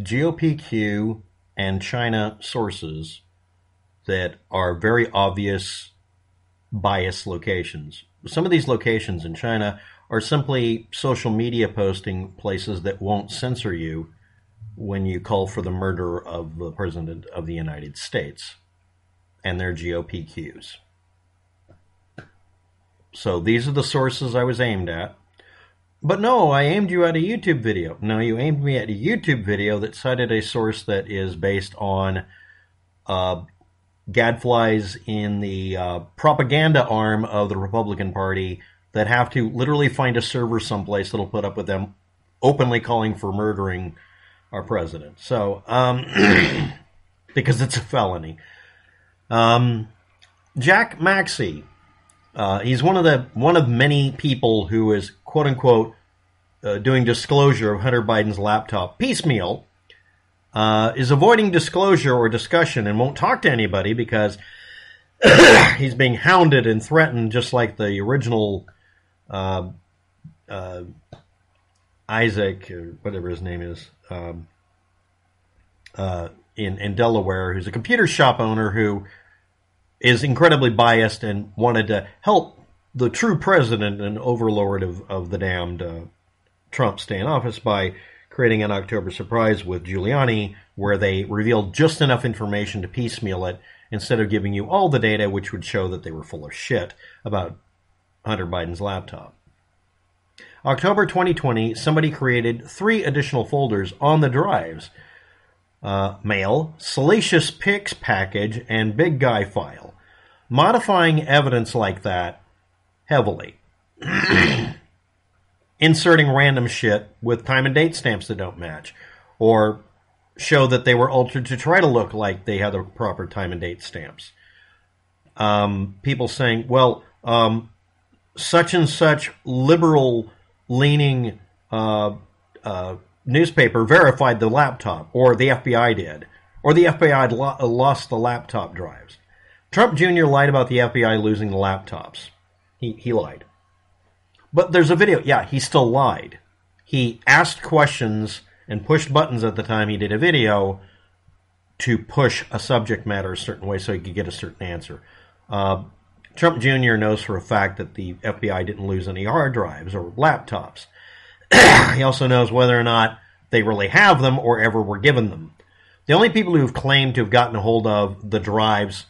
GOPQ and China sources that are very obvious bias locations. Some of these locations in China are simply social media posting places that won't censor you when you call for the murder of the President of the United States and their GOPQs. So these are the sources I was aimed at. But no, I aimed you at a YouTube video. No, you aimed me at a YouTube video that cited a source that is based on uh, gadflies in the uh, propaganda arm of the Republican Party that have to literally find a server someplace that'll put up with them openly calling for murdering our president. So, um, because it's a felony. Um, Jack Maxey, uh, he's one of the one of many people who is quote unquote uh, doing disclosure of Hunter Biden's laptop piecemeal. Uh, is avoiding disclosure or discussion and won't talk to anybody because he's being hounded and threatened, just like the original uh, uh, Isaac, whatever his name is, um, uh, in in Delaware, who's a computer shop owner who is incredibly biased and wanted to help the true president and overlord of, of the damned uh, Trump stay in office by creating an October surprise with Giuliani, where they revealed just enough information to piecemeal it instead of giving you all the data, which would show that they were full of shit about Hunter Biden's laptop. October 2020, somebody created three additional folders on the drives uh, mail, salacious pics package, and big guy file. Modifying evidence like that heavily. Inserting random shit with time and date stamps that don't match. Or show that they were altered to try to look like they had the proper time and date stamps. Um, people saying, well, um, such and such liberal leaning uh, uh, newspaper verified the laptop, or the FBI did, or the FBI lo- lost the laptop drives. Trump Jr. lied about the FBI losing the laptops. He, he lied. But there's a video. Yeah, he still lied. He asked questions and pushed buttons at the time he did a video to push a subject matter a certain way so he could get a certain answer. Uh, Trump Jr. knows for a fact that the FBI didn't lose any hard drives or laptops. he also knows whether or not they really have them or ever were given them. The only people who've claimed to have gotten a hold of the drives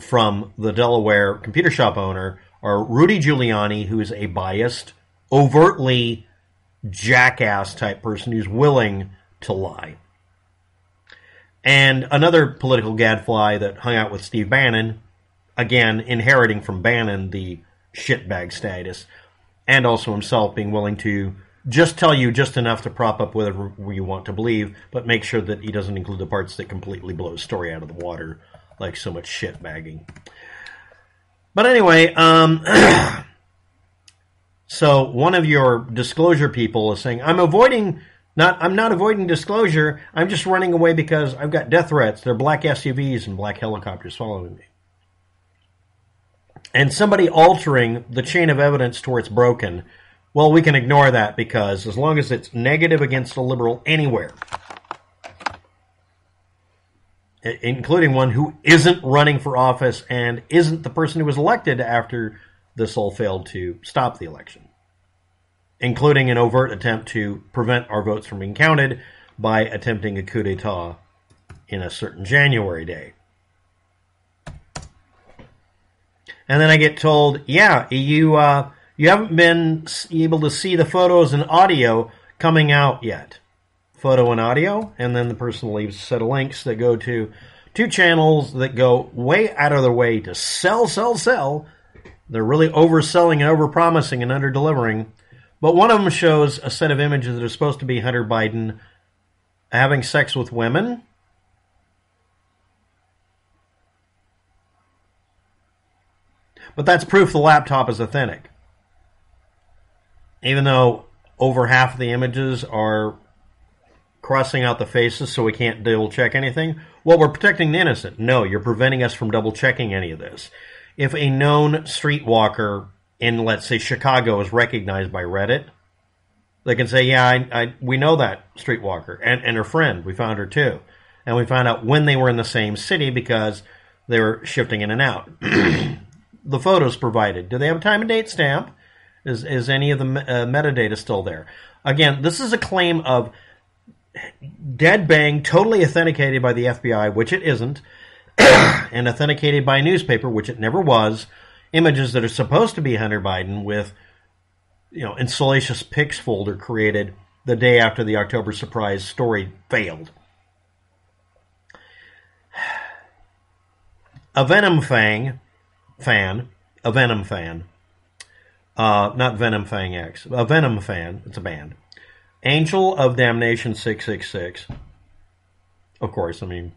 from the Delaware computer shop owner are Rudy Giuliani, who is a biased, overtly jackass type person who's willing to lie. And another political gadfly that hung out with Steve Bannon, again, inheriting from Bannon the shitbag status, and also himself being willing to just tell you just enough to prop up whatever you want to believe, but make sure that he doesn't include the parts that completely blow his story out of the water, like so much shit bagging. But anyway, um, so one of your disclosure people is saying, "I'm avoiding." Not, I'm not avoiding disclosure. I'm just running away because I've got death threats. They're black SUVs and black helicopters following me. And somebody altering the chain of evidence to where it's broken well, we can ignore that because as long as it's negative against a liberal anywhere, including one who isn't running for office and isn't the person who was elected after the all failed to stop the election, including an overt attempt to prevent our votes from being counted by attempting a coup d'etat in a certain January day. And then I get told, yeah, you, uh, you haven't been able to see the photos and audio coming out yet. Photo and audio, and then the person leaves a set of links that go to two channels that go way out of their way to sell, sell, sell. They're really overselling and overpromising and underdelivering. But one of them shows a set of images that are supposed to be Hunter Biden having sex with women. But that's proof the laptop is authentic even though over half of the images are crossing out the faces so we can't double check anything, well, we're protecting the innocent. No, you're preventing us from double checking any of this. If a known streetwalker in, let's say, Chicago is recognized by Reddit, They can say, "Yeah, I, I, we know that streetwalker and, and her friend. We found her too, and we found out when they were in the same city because they were shifting in and out." the photos provided. Do they have a time and date stamp? Is is any of the uh, metadata still there? Again, this is a claim of dead bang, totally authenticated by the FBI, which it isn't, and authenticated by a newspaper, which it never was. Images that are supposed to be Hunter Biden with, you know, in salacious pics folder created the day after the October surprise story failed. A Venom Fang fan, a Venom fan, uh, not Venom Fang X, a Venom fan, it's a band. Angel of Damnation 666. Of course, I mean,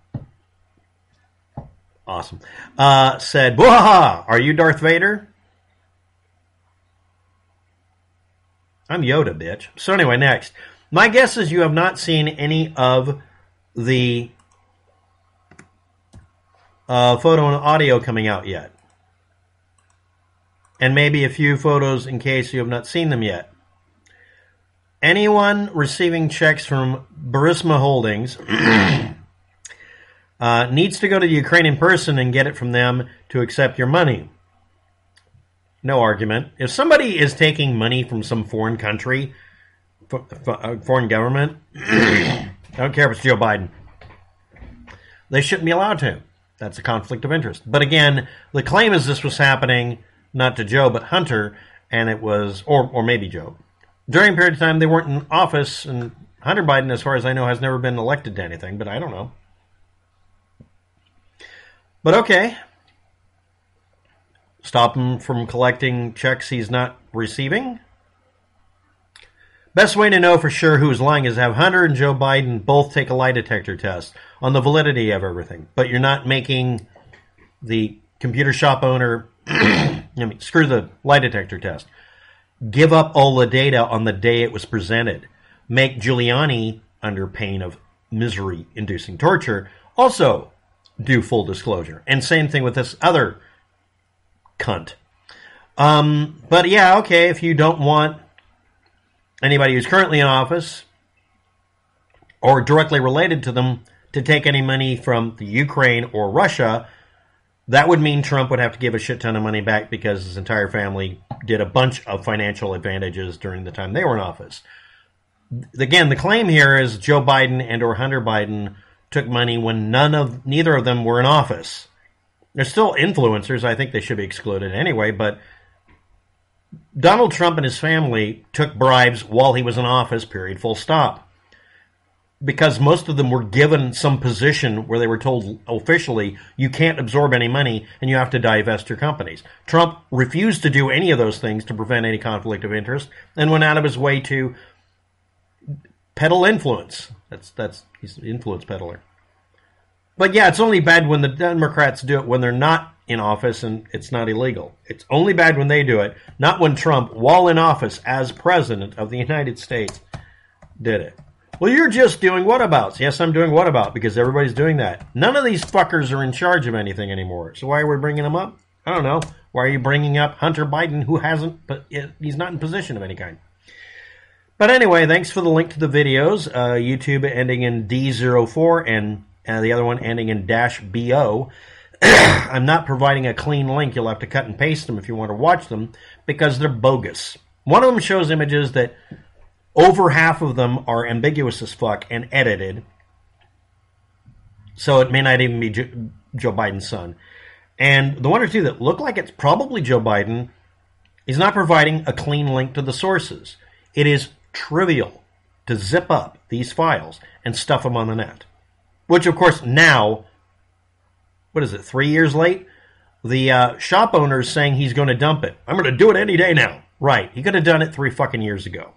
awesome. Uh, said, Bwaha! Are you Darth Vader? I'm Yoda, bitch. So, anyway, next. My guess is you have not seen any of the uh, photo and audio coming out yet. And maybe a few photos in case you have not seen them yet. Anyone receiving checks from Burisma Holdings uh, needs to go to the Ukrainian person and get it from them to accept your money. No argument. If somebody is taking money from some foreign country, uh, foreign government, I don't care if it's Joe Biden, they shouldn't be allowed to. That's a conflict of interest. But again, the claim is this was happening not to Joe, but Hunter, and it was, or, or maybe Joe, during a period of time they weren't in office, and Hunter Biden, as far as I know, has never been elected to anything, but I don't know. But okay. Stop him from collecting checks he's not receiving? Best way to know for sure who's lying is have Hunter and Joe Biden both take a lie detector test on the validity of everything. But you're not making the computer shop owner I mean, screw the lie detector test give up all the data on the day it was presented, make Giuliani, under pain of misery inducing torture, also do full disclosure. And same thing with this other cunt. Um, but yeah, okay, if you don't want anybody who's currently in office or directly related to them to take any money from the Ukraine or Russia, that would mean Trump would have to give a shit ton of money back because his entire family did a bunch of financial advantages during the time they were in office. Again, the claim here is Joe Biden and or Hunter Biden took money when none of neither of them were in office. They're still influencers. I think they should be excluded anyway, but Donald Trump and his family took bribes while he was in office, period, full stop because most of them were given some position where they were told officially you can't absorb any money and you have to divest your companies. Trump refused to do any of those things to prevent any conflict of interest and went out of his way to peddle influence. That's that's he's an influence peddler. But yeah, it's only bad when the Democrats do it when they're not in office and it's not illegal. It's only bad when they do it, not when Trump, while in office as president of the United States, did it. Well, you're just doing whatabouts. Yes, I'm doing whatabout because everybody's doing that. None of these fuckers are in charge of anything anymore. So why are we bringing them up? I don't know. Why are you bringing up Hunter Biden, who hasn't, but he's not in position of any kind? But anyway, thanks for the link to the videos. Uh, YouTube ending in D04 and uh, the other one ending in dash BO. I'm not providing a clean link. You'll have to cut and paste them if you want to watch them because they're bogus. One of them shows images that over half of them are ambiguous as fuck and edited. So it may not even be Joe Biden's son. And the one or two that look like it's probably Joe Biden is not providing a clean link to the sources. It is trivial to zip up these files and stuff them on the net. Which, of course, now, what is it, three years late? The uh, shop owner is saying he's going to dump it. I'm going to do it any day now. Right. He could have done it three fucking years ago.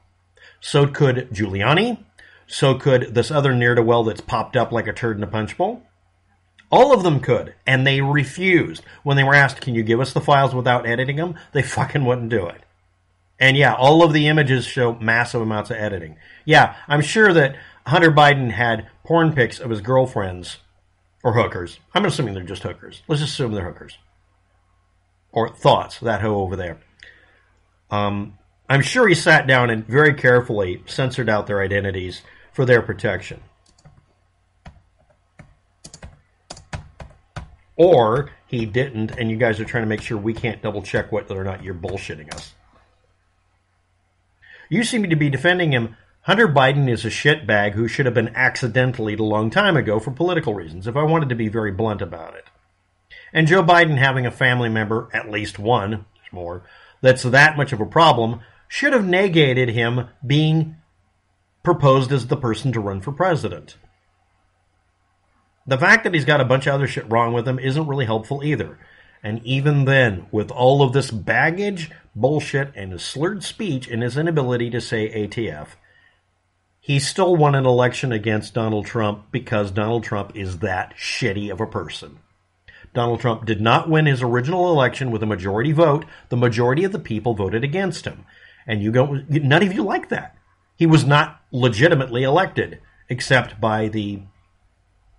So could Giuliani. So could this other near to well that's popped up like a turd in a punch bowl. All of them could, and they refused. When they were asked, can you give us the files without editing them? They fucking wouldn't do it. And yeah, all of the images show massive amounts of editing. Yeah, I'm sure that Hunter Biden had porn pics of his girlfriends or hookers. I'm assuming they're just hookers. Let's assume they're hookers. Or thoughts, that hoe over there. Um, I'm sure he sat down and very carefully censored out their identities for their protection. Or he didn't, and you guys are trying to make sure we can't double check whether or not you're bullshitting us. You seem to be defending him. Hunter Biden is a shitbag who should have been accidentally a long time ago for political reasons, if I wanted to be very blunt about it. And Joe Biden having a family member, at least one, more, that's that much of a problem, should have negated him being proposed as the person to run for president. The fact that he's got a bunch of other shit wrong with him isn't really helpful either. And even then, with all of this baggage, bullshit, and his slurred speech and his inability to say ATF, he still won an election against Donald Trump because Donald Trump is that shitty of a person. Donald Trump did not win his original election with a majority vote. The majority of the people voted against him. And you go, none of you like that. He was not legitimately elected, except by the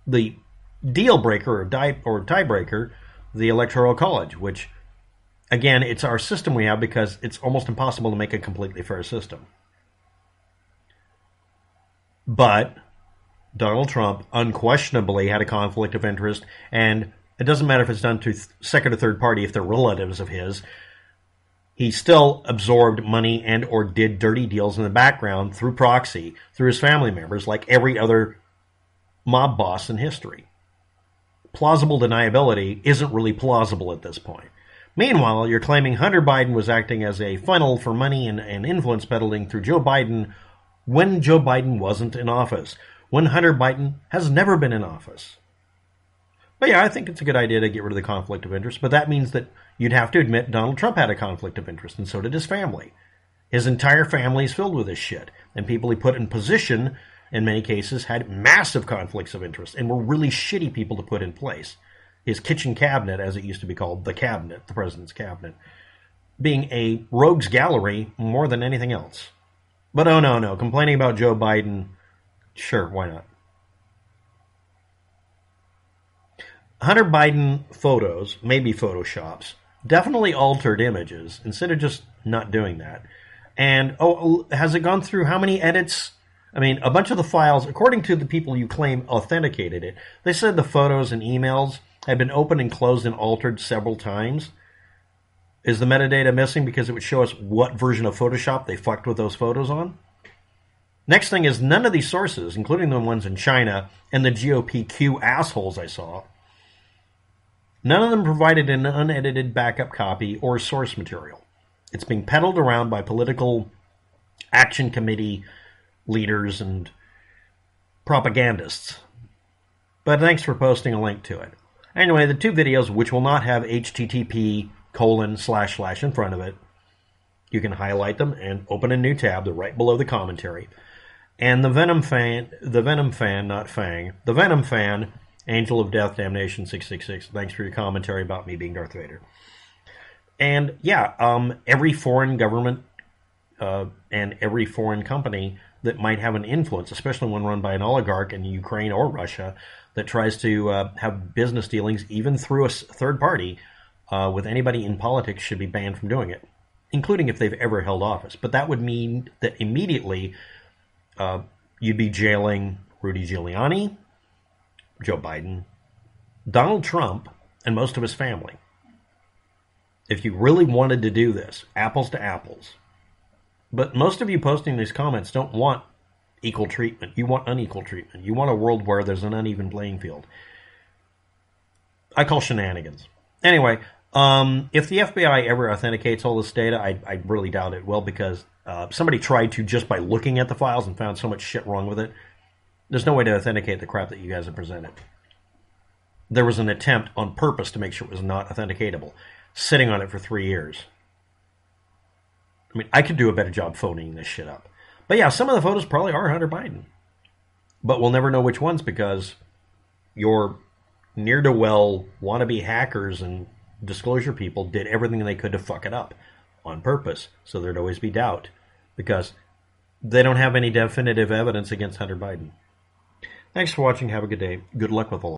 the deal breaker or die or tiebreaker, the electoral college, which again, it's our system we have because it's almost impossible to make a completely fair system. But Donald Trump unquestionably had a conflict of interest, and it doesn't matter if it's done to second or third party if they're relatives of his. He still absorbed money and or did dirty deals in the background through proxy, through his family members, like every other mob boss in history. Plausible deniability isn't really plausible at this point. Meanwhile, you're claiming Hunter Biden was acting as a funnel for money and, and influence peddling through Joe Biden when Joe Biden wasn't in office, when Hunter Biden has never been in office. But yeah, I think it's a good idea to get rid of the conflict of interest, but that means that you'd have to admit Donald Trump had a conflict of interest, and so did his family. His entire family is filled with this shit, and people he put in position in many cases, had massive conflicts of interest and were really shitty people to put in place. His kitchen cabinet, as it used to be called, the cabinet, the president's cabinet, being a rogues gallery more than anything else. But oh no, no, complaining about Joe Biden, sure, why not? Hunter Biden photos, maybe photoshops, definitely altered images instead of just not doing that. And oh, has it gone through how many edits? I mean, a bunch of the files, according to the people you claim authenticated it, they said the photos and emails had been opened and closed and altered several times. Is the metadata missing because it would show us what version of Photoshop they fucked with those photos on? Next thing is none of these sources, including the ones in China and the GOPQ assholes I saw, none of them provided an unedited backup copy or source material. It's being peddled around by political action committee leaders and propagandists. But thanks for posting a link to it. Anyway, the two videos, which will not have HTTP colon slash slash in front of it, you can highlight them and open a new tab. They're right below the commentary. And the Venom fan, the Venom fan, not Fang, the Venom fan, Angel of Death, Damnation 666. Thanks for your commentary about me being Darth Vader. And yeah, um, every foreign government uh, and every foreign company that might have an influence, especially when run by an oligarch in Ukraine or Russia that tries to uh, have business dealings even through a third party uh, with anybody in politics should be banned from doing it, including if they've ever held office. But that would mean that immediately uh, you'd be jailing Rudy Giuliani, Joe Biden, Donald Trump, and most of his family. If you really wanted to do this, apples to apples, but most of you posting these comments don't want equal treatment. You want unequal treatment. You want a world where there's an uneven playing field. I call shenanigans. Anyway, um, if the FBI ever authenticates all this data, I, I really doubt it will because uh, somebody tried to just by looking at the files and found so much shit wrong with it. There's no way to authenticate the crap that you guys have presented. There was an attempt on purpose to make sure it was not authenticatable, sitting on it for three years. I mean, I could do a better job phoning this shit up. But yeah, some of the photos probably are Hunter Biden. But we'll never know which ones because your near to well wannabe hackers and disclosure people did everything they could to fuck it up on purpose. So there'd always be doubt because they don't have any definitive evidence against Hunter Biden. Thanks for watching. Have a good day. Good luck with all.